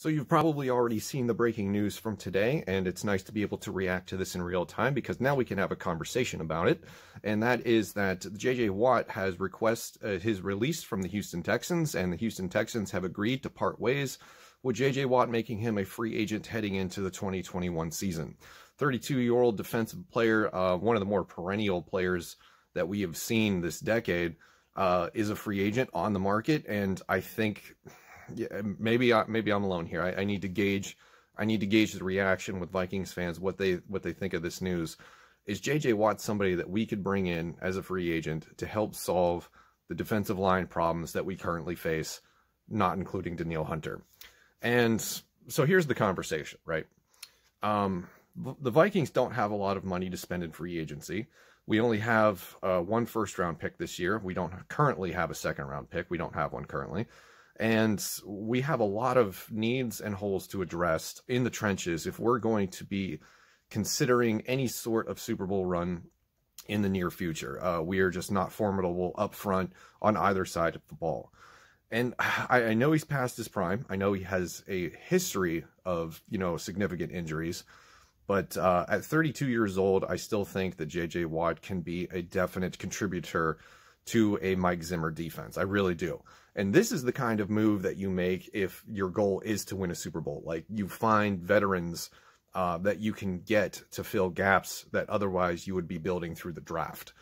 So you've probably already seen the breaking news from today, and it's nice to be able to react to this in real time because now we can have a conversation about it. And that is that J.J. Watt has requested uh, his release from the Houston Texans, and the Houston Texans have agreed to part ways with J.J. Watt making him a free agent heading into the 2021 season. 32-year-old defensive player, uh, one of the more perennial players that we have seen this decade, uh, is a free agent on the market, and I think yeah, maybe I, maybe I'm alone here. I, I, need to gauge I need to gauge the reaction with Vikings fans what they what they think of this news. Is JJ Watt somebody that we could bring in as a free agent to help solve the defensive line problems that we currently face, not including Danielle Hunter? And so here's the conversation, right? Um, the Vikings don't have a lot of money to spend in free agency. We only have uh, one first round pick this year. We don't currently have a second round pick. We don't have one currently. And we have a lot of needs and holes to address in the trenches if we're going to be considering any sort of Super Bowl run in the near future. Uh, we are just not formidable up front on either side of the ball. And I, I, know he's past his prime. I know he has a history of, you know, significant injuries. But uh, at 32 years old, I still think that J.J. Watt can be a definite contributor to a Mike Zimmer defense. I really do. And this is the kind of move that you make if your goal is to win a Super Bowl. Like you find veterans uh, that you can get to fill gaps that otherwise you would be building through the draft.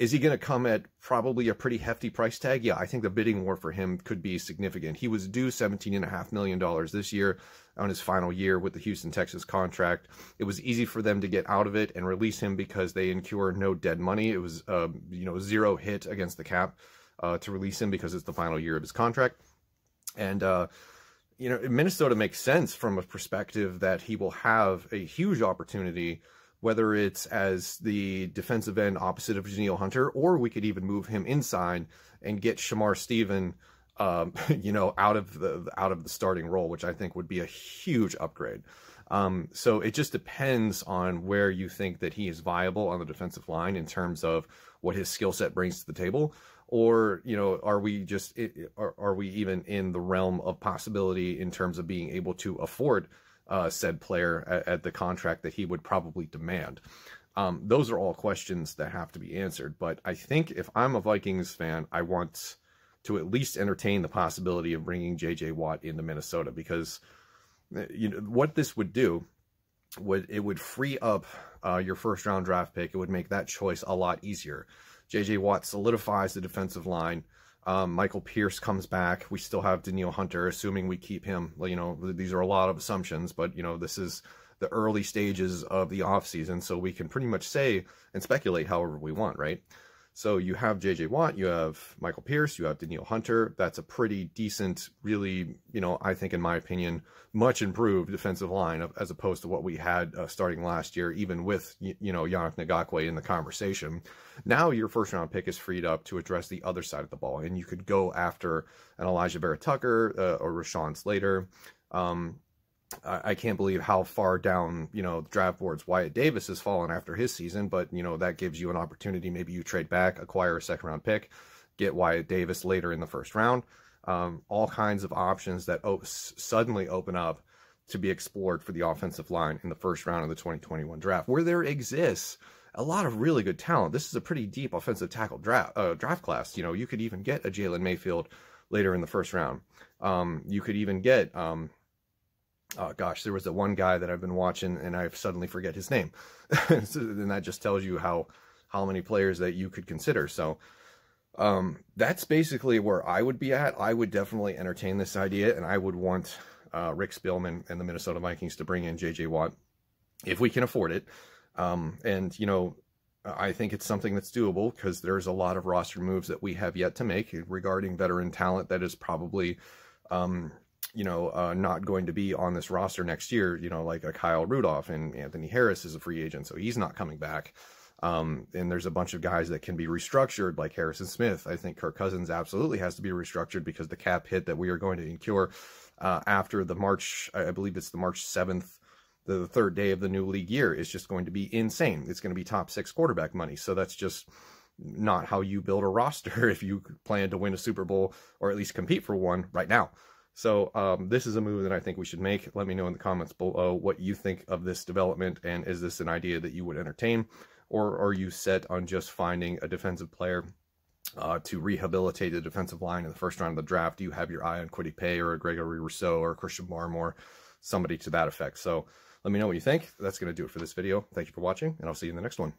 Is he going to come at probably a pretty hefty price tag? Yeah, I think the bidding war for him could be significant. He was due $17.5 million this year on his final year with the Houston Texans contract. It was easy for them to get out of it and release him because they incur no dead money. It was, uh, you know, zero hit against the cap uh, to release him because it's the final year of his contract. And, uh, you know, Minnesota makes sense from a perspective that he will have a huge opportunity – whether it's as the defensive end opposite of Danielle Hunter, or we could even move him inside and get Shamar Stephen, um, you know, out of the out of the starting role, which I think would be a huge upgrade. Um, so it just depends on where you think that he is viable on the defensive line in terms of what his skill set brings to the table, or you know, are we just are, are we even in the realm of possibility in terms of being able to afford uh, said player at, at, the contract that he would probably demand? Um, those are all questions that have to be answered. But I think if I'm a Vikings fan, I want to at least entertain the possibility of bringing J.J. Watt into Minnesota because uh, you know what this would do would it would free up uh, your first round draft pick. It would make that choice a lot easier. J.J. Watt solidifies the defensive line. Um, Michael Pierce comes back. We still have Danielle Hunter, assuming we keep him. You know, these are a lot of assumptions, but you know, this is the early stages of the offseason, so we can pretty much say and speculate however we want, right? So you have J.J. Watt, you have Michael Pierce, you have Danielle Hunter. That's a pretty decent, really, you know, I think in my opinion, much improved defensive line as opposed to what we had uh, starting last year, even with, you know, Yannick Ngakoue in the conversation. Now your first round pick is freed up to address the other side of the ball, and you could go after an Alijah Vera-Tucker uh, or Rashawn Slater. Um, I can't believe how far down, you know, draft boards Wyatt Davis has fallen after his season, but, you know, that gives you an opportunity. Maybe you trade back, acquire a second round pick, get Wyatt Davis later in the first round. Um, all kinds of options that op- suddenly open up to be explored for the offensive line in the first round of the 2021 draft, where there exists a lot of really good talent. This is a pretty deep offensive tackle draft, uh, draft class. You know, you could even get a Jalen Mayfield later in the first round. Um, you could even get, um, oh gosh, there was a one guy that I've been watching and I suddenly forget his name. and that just tells you how, how many players that you could consider. So, um, that's basically where I would be at. I would definitely entertain this idea and I would want, uh, Rick Spielman and the Minnesota Vikings to bring in JJ Watt if we can afford it. Um, and you know, I think it's something that's doable because there's a lot of roster moves that we have yet to make regarding veteran talent that is probably, um, you know, uh, not going to be on this roster next year, you know, like a Kyle Rudolph and Anthony Harris is a free agent, so he's not coming back. Um, and there's a bunch of guys that can be restructured, like Harrison Smith. I think Kirk Cousins absolutely has to be restructured because the cap hit that we are going to incur uh, after the March, I believe it's the March 7th, the third day of the new league year is just going to be insane. It's going to be top six quarterback money. So that's just not how you build a roster if you plan to win a Super Bowl or at least compete for one right now. So um, this is a move that I think we should make. Let me know in the comments below what you think of this development and is this an idea that you would entertain or are you set on just finding a defensive player uh, to rehabilitate the defensive line in the first round of the draft? Do you have your eye on Kwity Paye or Gregory Rousseau or Christian Barmore, somebody to that effect? So let me know what you think. That's going to do it for this video. Thank you for watching, and I'll see you in the next one.